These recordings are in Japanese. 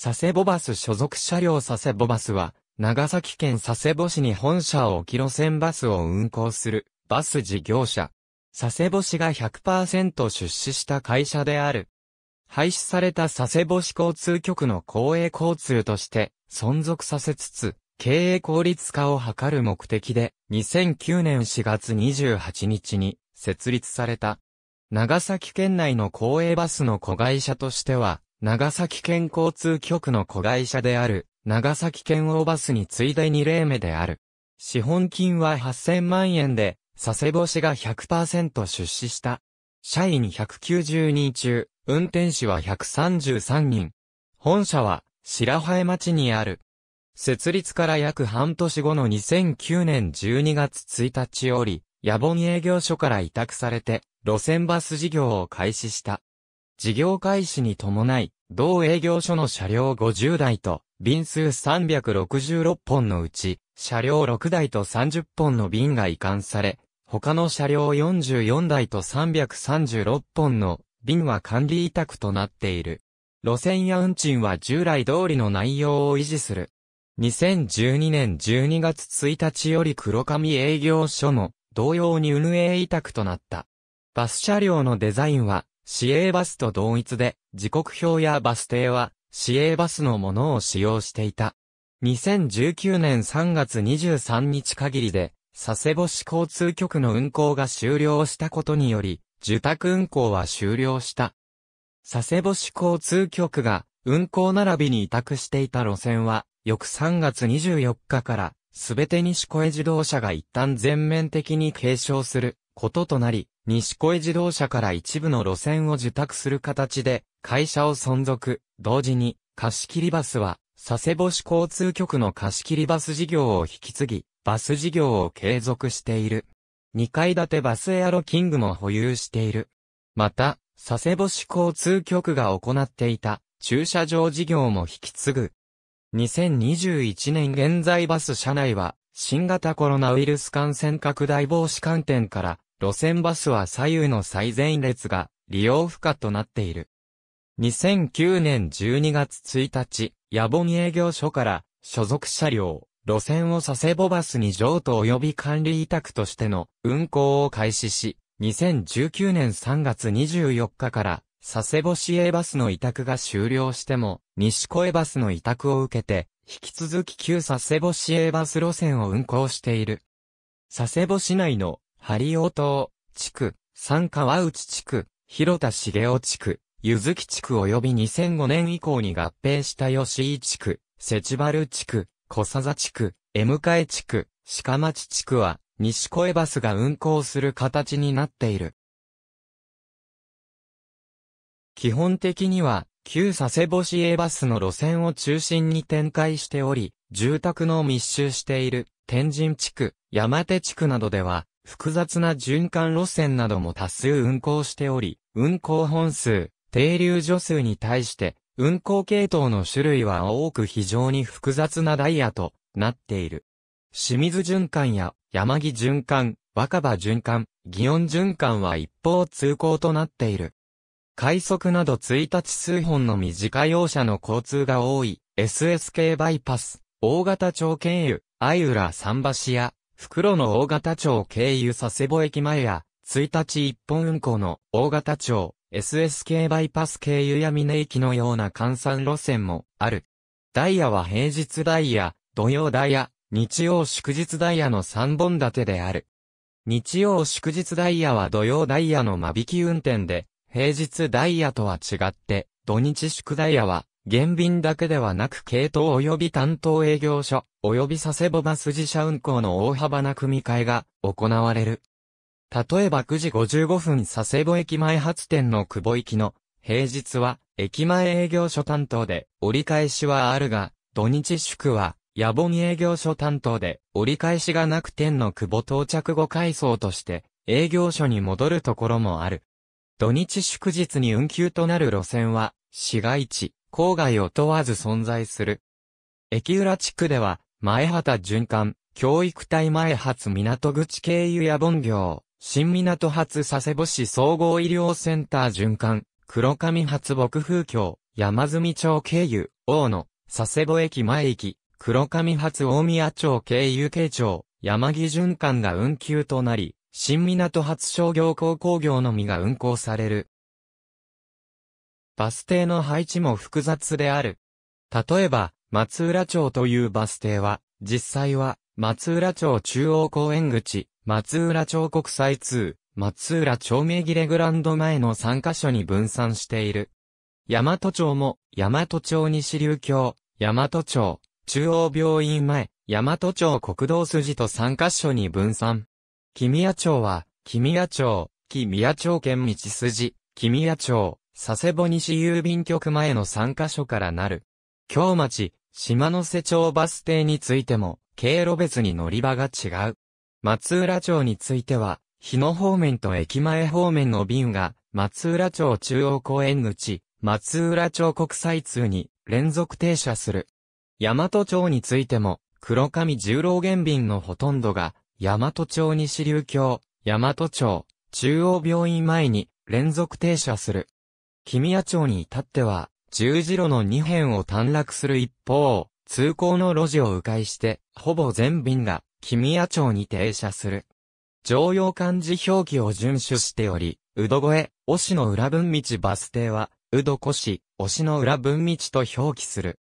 佐世保バス所属車両佐世保バスは、長崎県佐世保市に本社を置き路線バスを運行する、バス事業者。佐世保市が100%出資した会社である。廃止された佐世保市交通局の公営交通として存続させつつ、経営効率化を図る目的で、2009年4月28日に設立された。長崎県内の公営バスの子会社としては、長崎県交通局の子会社である、長崎県大バスに次いで2例目である。資本金は8000万円で、佐世保市が100%出資した。社員190人中、運転士は133人。本社は、白羽町にある。設立から約半年後の2009年12月1日より、野本営業所から委託されて、路線バス事業を開始した。事業開始に伴い、同営業所の車両50台と、便数366本のうち、車両6台と30本の便が移管され、他の車両44台と336本の便は管理委託となっている。路線や運賃は従来通りの内容を維持する。2012年12月1日より黒髪営業所も同様に運営委託となった。バス車両のデザインは市営バスと同一で、時刻表やバス停は、市営バスのものを使用していた。2019年3月23日限りで、佐世保市交通局の運行が終了したことにより、受託運行は終了した。佐世保市交通局が運行並びに委託していた路線は、翌3月24日から、すべて西越自動車が一旦全面的に継承することとなり、西越自動車から一部の路線を受託する形で、会社を存続、同時に、貸切バスは、佐世保市交通局の貸切バス事業を引き継ぎ、バス事業を継続している。2階建てバスエアロキングも保有している。また、佐世保市交通局が行っていた駐車場事業も引き継ぐ。2021年現在バス車内は新型コロナウイルス感染拡大防止観点から路線バスは左右の最前列が利用不可となっている。2009年12月1日、野本営業所から所属車両、路線を佐世保バスに譲渡及び管理委託としての運行を開始し、2019年3月24日から佐世保市営バスの委託が終了しても、西越バスの委託を受けて、引き続き旧佐世保市営バス路線を運行している。佐世保市内のハリオ島、地区、三川内地区、広田茂雄地区、ゆずき地区及び2005年以降に合併した吉井地区、セチバル地区、小佐座地区、江迎地区、鹿町地区は、西越バスが運行する形になっている。基本的には、旧佐世保市営バスの路線を中心に展開しており、住宅の密集している天神地区、山手地区などでは、複雑な循環路線なども多数運行しており、運行本数、停留所数に対して、運行系統の種類は多く非常に複雑なダイヤとなっている。清水循環や山木循環、若葉循環、祇園循環は一方通行となっている。快速など1日数本の短い用車の交通が多い SSK バイパス、大型町経由、相浦桟橋や袋の大型町経由佐世保駅前や、1日一本運行の大型町、SSK バイパス経由や峰駅のような換算路線もある。ダイヤは平日ダイヤ、土曜ダイヤ、日曜祝日ダイヤの3本立てである。日曜祝日ダイヤは土曜ダイヤの間引き運転で、平日ダイヤとは違って、土日祝ダイヤは減便だけではなく系統及び担当営業所、及び佐世保バス自社運行の大幅な組み替えが行われる。例えば9時55分佐世保駅前発店の久保行きの平日は駅前営業所担当で折り返しはあるが、土日祝は野本営業所担当で折り返しがなく店の久保到着後回送として営業所に戻るところもある。土日祝日に運休となる路線は市街地、郊外を問わず存在する。駅裏地区では、前畑循環、教育隊前発港口経由や本業、新港発佐世保市総合医療センター循環、黒上発牧風橋、山住町経由、大野、佐世保駅前駅、黒上発大宮町経由京町、山木循環が運休となり、新港発商業高工業のみが運行される。バス停の配置も複雑である。例えば、松浦町というバス停は、実際は、松浦町中央公園口、松浦町国際通、松浦町名切れグランド前の3カ所に分散している。大和町も、大和町西流橋、大和町、中央病院前、大和町国道筋と3カ所に分散。木宮町は、木宮町、木宮町県道筋、木宮町、佐世保西郵便局前の3カ所からなる。京町、島の瀬町バス停についても、経路別に乗り場が違う。松浦町については、日野方面と駅前方面の便が、松浦町中央公園口、松浦町国際通に連続停車する。大和町についても、黒上十郎原便のほとんどが、大和町西流橋、大和町、中央病院前に連続停車する。木宮町に至っては、十字路の2辺を短絡する一方、通行の路地を迂回して、ほぼ全便が、木宮町に停車する。常用漢字表記を遵守しており、うど越え、押の裏分道バス停は、うどこし、押の裏分道と表記する。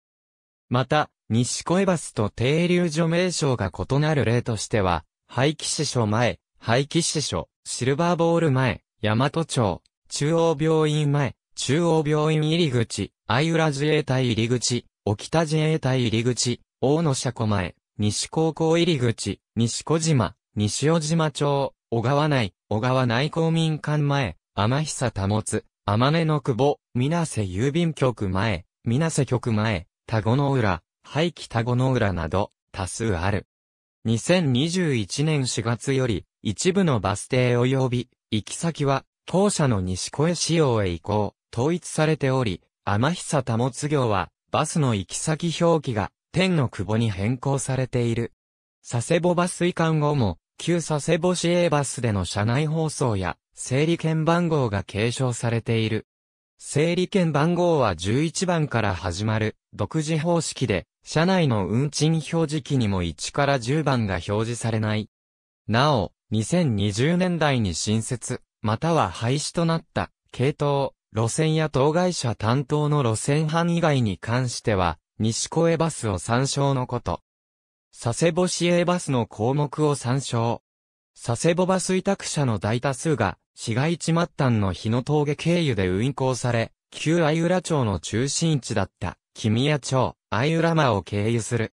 また、西越バスと停留所名称が異なる例としては、廃棄支所前、廃棄支所、シルバーボール前、大和町、中央病院前、中央病院入り口、相浦自衛隊入り口、沖田自衛隊入り口、大野車庫前、西高校入り口、西小島、西尾島町、小川内、小川内公民館前、天久保つ、天音の久保、水瀬郵便局前、水瀬局前、田子の浦、廃棄田子の浦など、多数ある。2021年4月より、一部のバス停及び、行き先は、当社の西越仕様へ移行、統一されており、天久保津行は、バスの行き先表記が、天の久保に変更されている。佐世保バス移管後も、旧佐世保市営バスでの車内放送や、整理券番号が継承されている。整理券番号は11番から始まる、独自方式で、車内の運賃表示器にも1から10番が表示されない。なお、2020年代に新設、または廃止となった、系統、路線や当該車担当の路線班以外に関しては、西越えバスを参照のこと。佐世保市営バスの項目を参照。佐世保バス委託車の大多数が、市街地末端の日野峠経由で運行され、旧相浦町の中心地だった、木宮町、相浦間を経由する。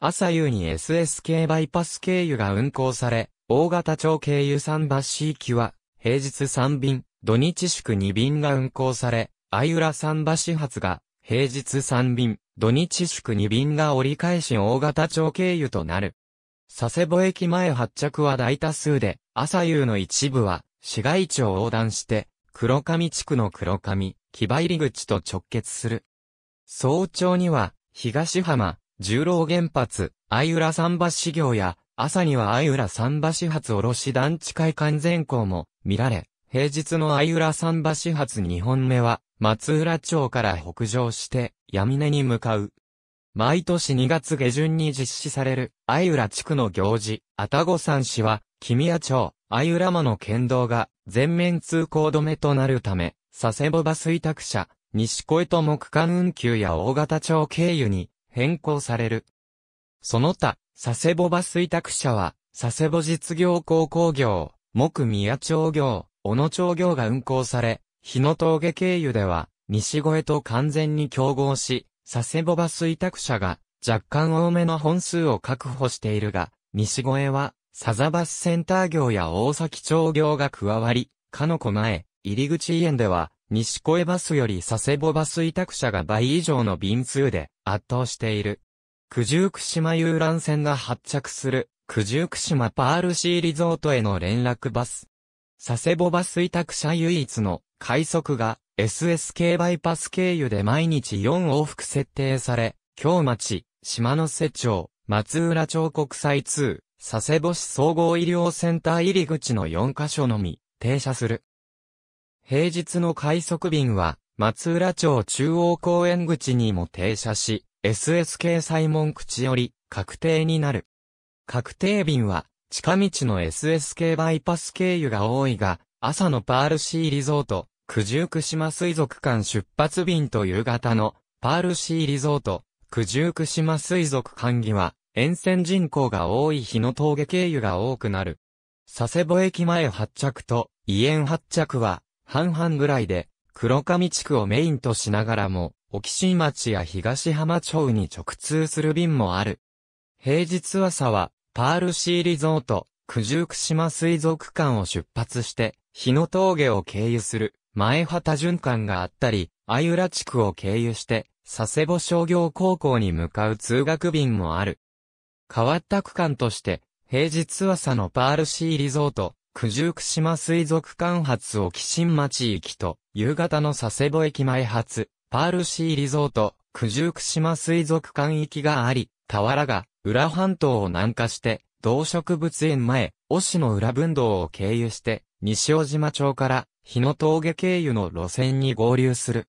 朝夕に SSK バイパス経由が運行され、大型町経由桟橋行きは、平日3便、土日祝2便が運行され、相浦桟橋発が、平日3便、土日祝2便が折り返し大型町経由となる。佐世保駅前発着は大多数で、朝夕の一部は、市街地を横断して、黒上地区の黒上、木場入り口と直結する。早朝には、東浜、十郎原発、相浦桟橋業や、朝には相浦桟橋発卸団地会館全校も見られ、平日の相浦桟橋発2本目は、松浦町から北上して、闇根に向かう。毎年2月下旬に実施される、相浦地区の行事、あたご山市は、木宮町、相浦間の県道が、全面通行止めとなるため、佐世保バス委託車、西越とも区間運休や大型町経由に変更される。その他、佐世保バス委託車は、佐世保実業高工業、木宮町業、小野町業が運行され、日野峠経由では、西越と完全に競合し、佐世保バス委託車が若干多めの本数を確保しているが、西越は、サザバスセンター業や大崎町業が加わり、かのこ前、入り口園では、西越バスより佐世保バス委託車が倍以上の便数で圧倒している。九十九島遊覧船が発着する、九十九島パールシーリゾートへの連絡バス。佐世保バス委託車唯一の快速が SSK バイパス経由で毎日4往復設定され、京町、島瀬町、松浦町国際通、佐世保市総合医療センター入り口の4カ所のみ停車する。平日の快速便は、松浦町中央公園口にも停車し、SSK 西門口より確定になる。確定便は、近道の SSK バイパス経由が多いが、朝のパールシーリゾート、九十九島水族館出発便と夕方のパールシーリゾート、九十九島水族館には、沿線人口が多い日の峠経由が多くなる。佐世保駅前発着と、伊園発着は、半々ぐらいで、黒上地区をメインとしながらも、沖新町や東浜町に直通する便もある。平日朝は、パールシーリゾート、九十九島水族館を出発して、日の峠を経由する、前畑循環があったり、相浦地区を経由して、佐世保商業高校に向かう通学便もある。変わった区間として、平日朝のパールシーリゾート、九十九島水族館発沖新町行きと、夕方の佐世保駅前発、パールシーリゾート、九十九島水族館行きがあり、田原が、裏半島を南下して、動植物園前、押の裏分道を経由して、西尾島町から、日野峠経由の路線に合流する。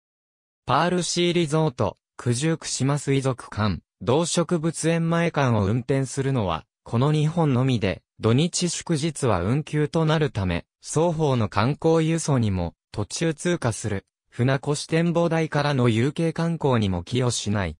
パールシーリゾート、九十九島水族館、動植物園前間を運転するのは、この2本のみで、土日祝日は運休となるため、双方の観光輸送にも途中通過する、船越展望台からの有形観光にも寄与しない。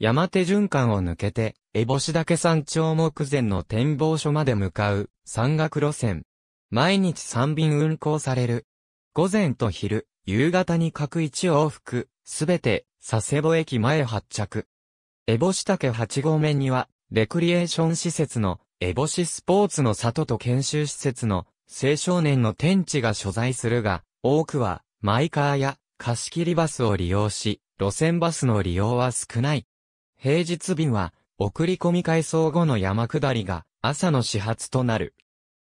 山手循環を抜けて、烏帽子岳山頂目前の展望所まで向かう山岳路線。毎日3便運行される。午前と昼、夕方に各1往復、すべて、佐世保駅前発着。烏帽子岳8合目には、レクリエーション施設のエボシスポーツの里と研修施設の青少年の天地が所在するが、多くはマイカーや貸し切りバスを利用し、路線バスの利用は少ない。平日便は送り込み改装後の山下りが朝の始発となる。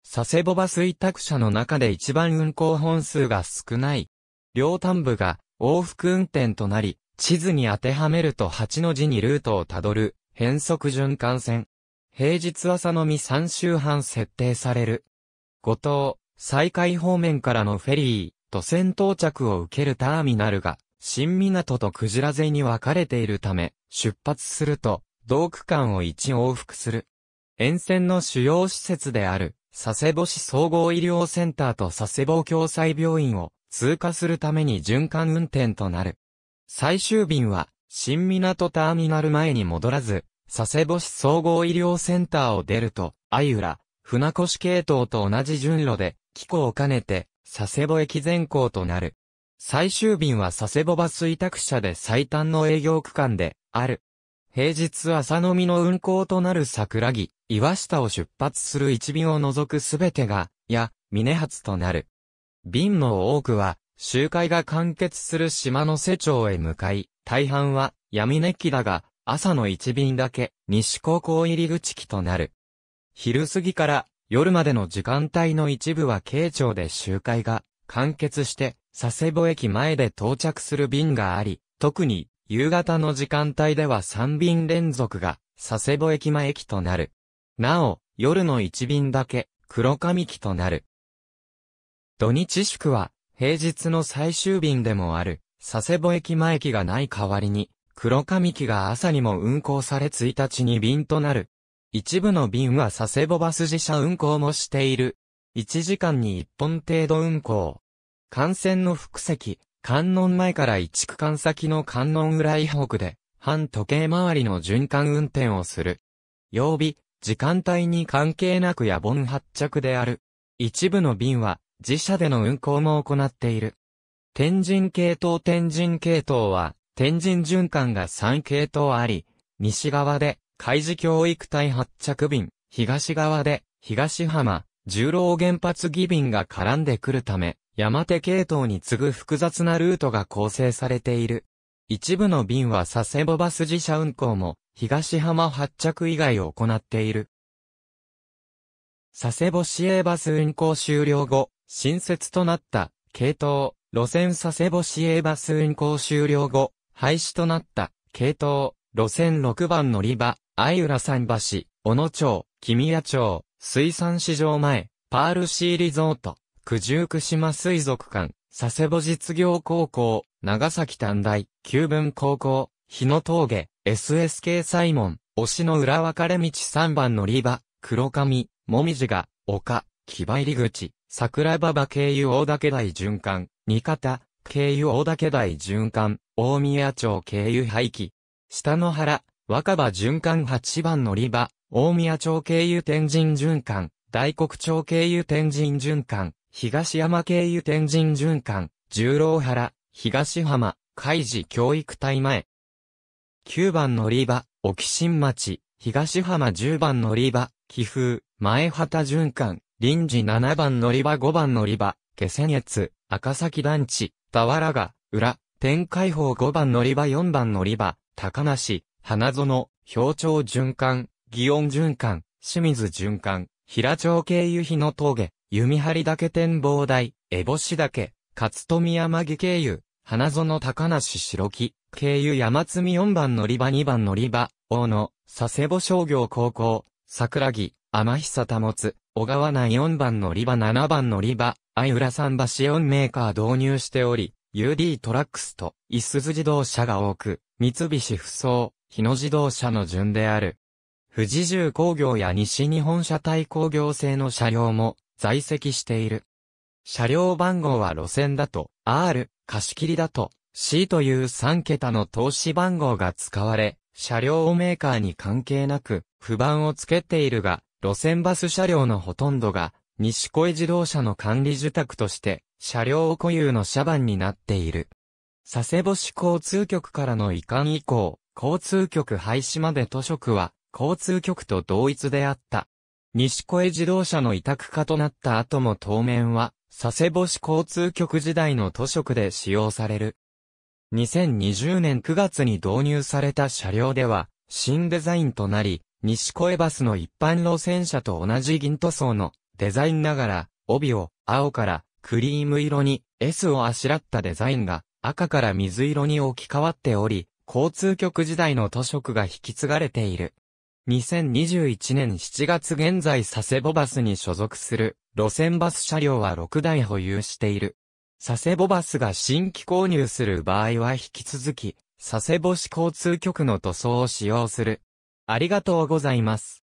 佐世保バス委託車の中で一番運行本数が少ない。両端部が往復運転となり、地図に当てはめると8の字にルートをたどる変則循環線。平日朝のみ3週半設定される。五島、再開方面からのフェリー、都線到着を受けるターミナルが、新港とクジラ瀬に分かれているため、出発すると、同区間を1往復する。沿線の主要施設である、佐世保市総合医療センターと佐世保共済病院を通過するために循環運転となる。最終便は、新港ターミナル前に戻らず、佐世保市総合医療センターを出ると、相浦、船越系統と同じ順路で、機構を兼ねて、佐世保駅全行となる。最終便は佐世保バス委託車で最短の営業区間で、ある。平日朝のみの運行となる桜木、岩下を出発する一便を除くすべてが、や、峰発となる。便の多くは、集会が完結する島の瀬町へ向かい、大半は闇根機だが、朝の一便だけ西高校入り口機となる。昼過ぎから夜までの時間帯の一部は京町で集会が完結して佐世保駅前で到着する便があり、特に夕方の時間帯では3便連続が佐世保駅前駅となる。なお、夜の一便だけ黒上機となる。土日祝は平日の最終便でもある、佐世保駅前駅がない代わりに、黒上機が朝にも運行され1日に便となる。一部の便は佐世保バス自社運行もしている。1時間に1本程度運行。幹線の複席、観音前から1区間先の観音浦以北で、半時計回りの循環運転をする。曜日、時間帯に関係なく夜盆発着である。一部の便は自社での運行も行っている。天神系統天神系統は、天神循環が3系統あり、西側で、海事教育隊発着便、東側で、東浜、十郎原発義便が絡んでくるため、山手系統に次ぐ複雑なルートが構成されている。一部の便は佐世保バス自社運行も、東浜発着以外を行っている。佐世保市営バス運行終了後、新設となった系統、路線佐世保市営バス運行終了後、廃止となった系統、路線6番乗り場、相浦桟橋、小野町、君谷町、水産市場前、パールシーリゾート、九十九島水族館、佐世保実業高校、長崎短大、旧文高校、日野峠、SSK サイモン、押の裏分かれ道3番乗り場、黒髪、もみじが、丘、木場入口、桜馬場経由大岳台循環、三方、経由大岳台循環、大宮町経由廃棄。下野原、若葉循環8番乗り場、大宮町経由天神循環、大黒町経由天神循環、東山経由天神循環、十郎原、東浜、海事教育隊前。9番乗り場、沖新町、東浜10番乗り場、寄風、前畑循環、臨時7番乗り場5番乗り場、気仙越、赤崎団地、田原が、裏、天海峰5番乗り場4番乗り場、高梨、花園、表町循環、祇園循環、清水循環、平町経由日の峠、弓張岳展望台、烏帽子岳、勝富山木経由、花園高梨白木、経由山積4番乗り場2番乗り場、大野、佐世保商業高校、桜木、天久保つ、小川内4番乗り場7番乗り場、相浦桟橋4メーカー導入しており、UD トラックスと、イスズ自動車が多く、三菱不走、日野自動車の順である。富士重工業や西日本車体工業製の車両も在籍している。車両番号は路線だと R、貸し切りだと C という3桁の投資番号が使われ、車両メーカーに関係なく、不番をつけているが、路線バス車両のほとんどが、西小自動車の管理受託として、車両固有の車番になっている。佐世保市交通局からの移管以降、交通局廃止まで都職は、交通局と同一であった。西小自動車の委託化となった後も当面は、佐世保市交通局時代の都職で使用される。2020年9月に導入された車両では、新デザインとなり、西小バスの一般路線車と同じ銀塗装のデザインながら、帯を青からクリーム色に S をあしらったデザインが赤から水色に置き換わっており、交通局時代の都職が引き継がれている。2021年7月現在佐世保バスに所属する路線バス車両は6台保有している。佐世保バスが新規購入する場合は引き続き、佐世保市交通局の塗装を使用する。ありがとうございます。